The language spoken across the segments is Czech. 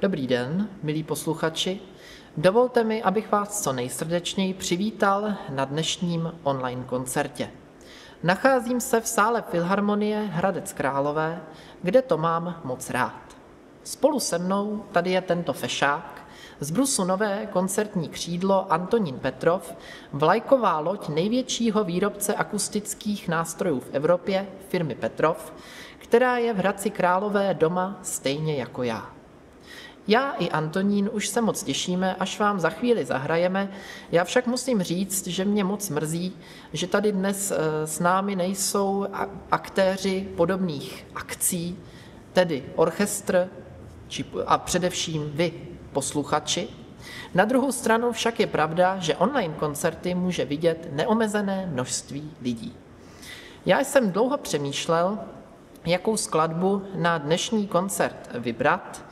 Dobrý den, milí posluchači. Dovolte mi, abych vás co nejsrdečněji přivítal na dnešním online koncertě. Nacházím se v sále Filharmonie Hradec Králové, kde to mám moc rád. Spolu se mnou tady je tento fešák, z Brusu nové koncertní křídlo Antonín Petrov, vlajková loď největšího výrobce akustických nástrojů v Evropě, firmy Petrov, která je v Hradci Králové doma stejně jako já. Já i Antonín už se moc těšíme, až vám za chvíli zahrajeme. Já však musím říct, že mě moc mrzí, že tady dnes eh, s námi nejsou aktéři podobných akcí, tedy orchestr a především vy, posluchači. Na druhou stranu však je pravda, že online koncerty může vidět neomezené množství lidí. Já jsem dlouho přemýšlel, jakou skladbu na dnešní koncert vybrat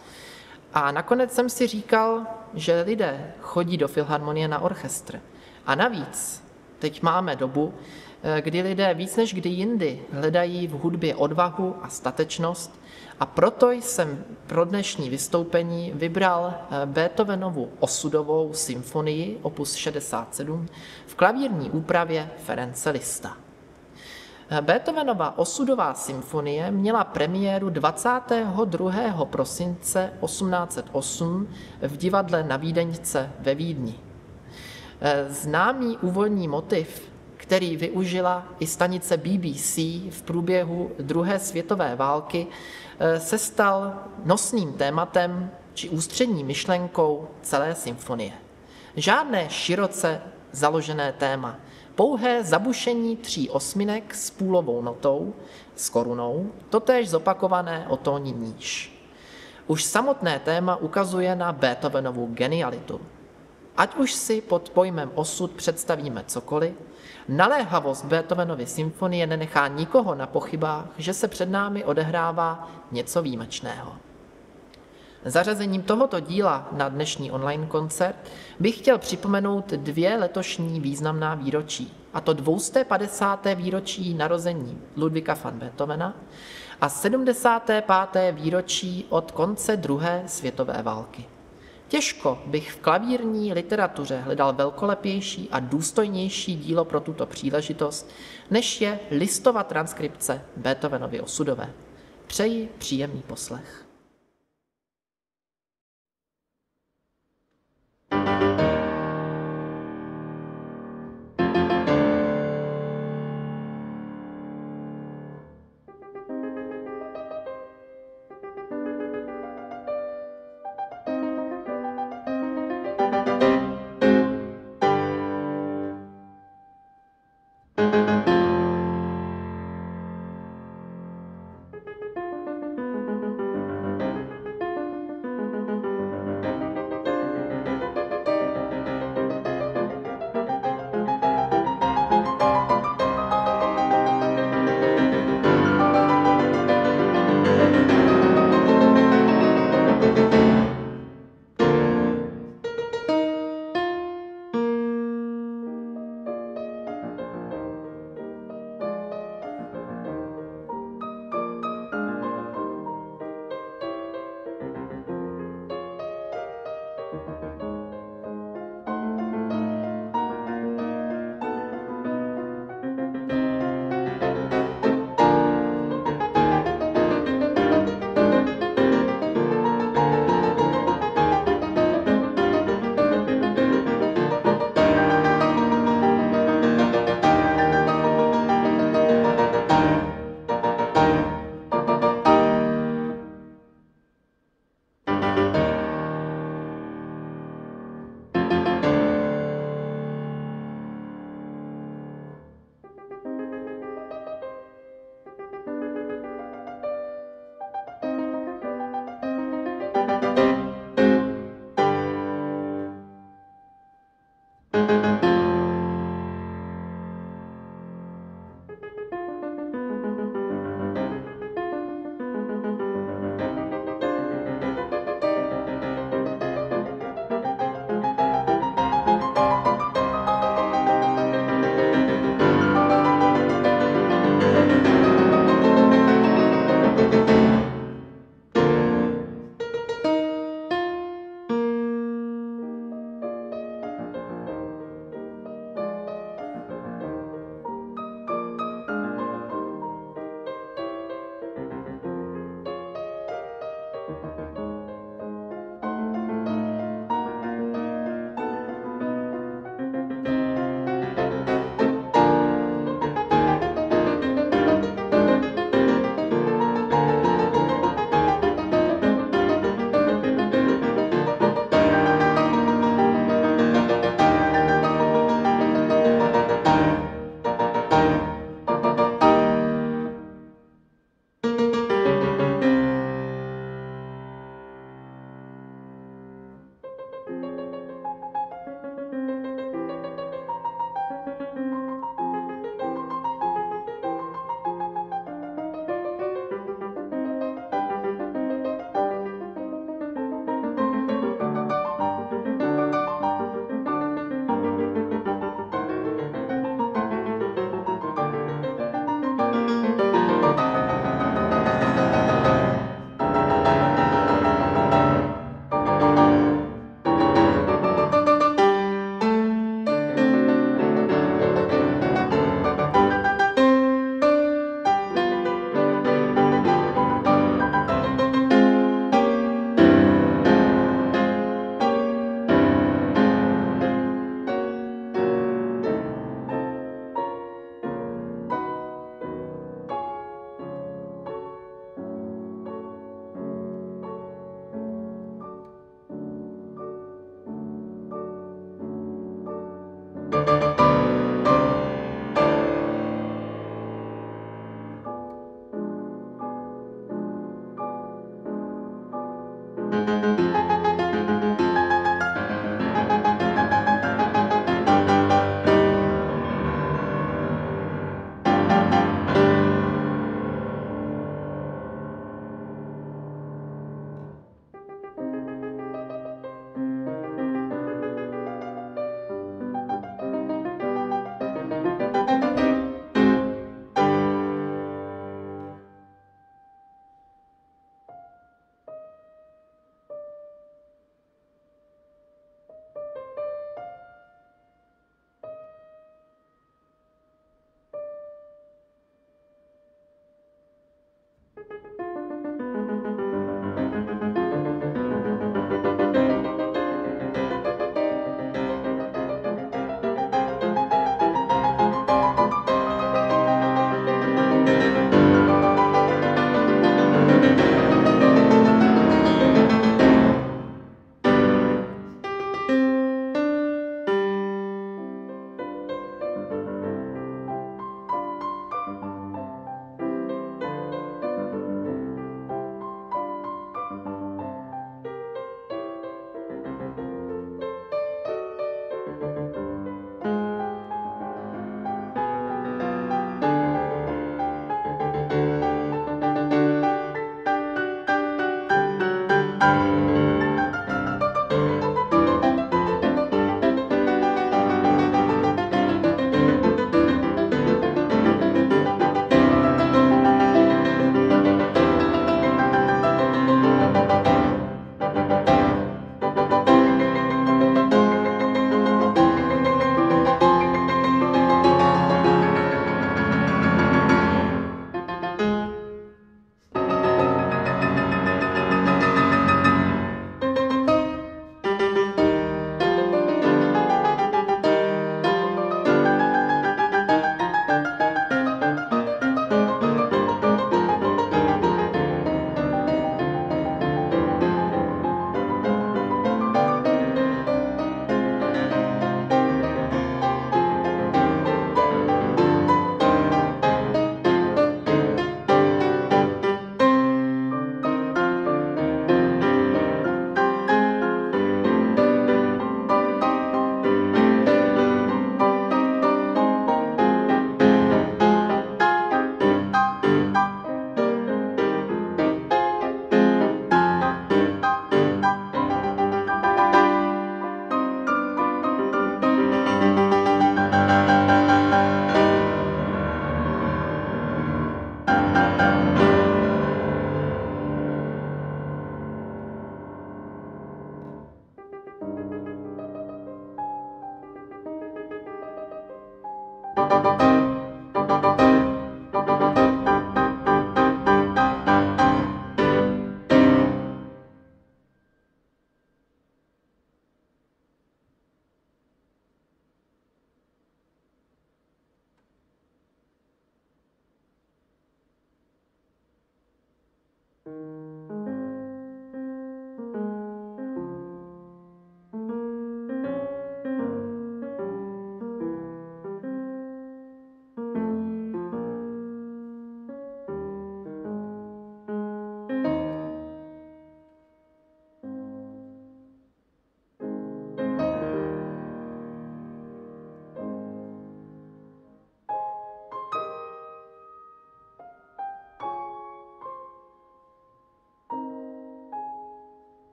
a nakonec jsem si říkal, že lidé chodí do filharmonie na orchestr. A navíc teď máme dobu, eh, kdy lidé víc než kdy jindy hledají v hudbě odvahu a statečnost a proto jsem pro dnešní vystoupení vybral eh, Beethovenovu osudovou symfonii opus 67 v klavírní úpravě Ference Lista. Beethovenova osudová symfonie měla premiéru 22. prosince 1808 v divadle na Vídeňce ve Vídni. Známý úvodní motiv, který využila i stanice BBC v průběhu druhé světové války, se stal nosným tématem či ústřední myšlenkou celé symfonie. Žádné široce založené téma, Pouhé zabušení tří osminek s půlovou notou, s korunou, totéž zopakované o tóni níž. Už samotné téma ukazuje na Beethovenovu genialitu. Ať už si pod pojmem osud představíme cokoliv, naléhavost Beethovenovy symfonie nenechá nikoho na pochybách, že se před námi odehrává něco výjimečného. Zařazením tohoto díla na dnešní online koncert bych chtěl připomenout dvě letošní významná výročí, a to 250. výročí narození Ludvika van Beethovena a 75. výročí od konce druhé světové války. Těžko bych v klavírní literatuře hledal velkolepější a důstojnější dílo pro tuto příležitost, než je listova transkripce Beethovenovy osudové. Přeji příjemný poslech.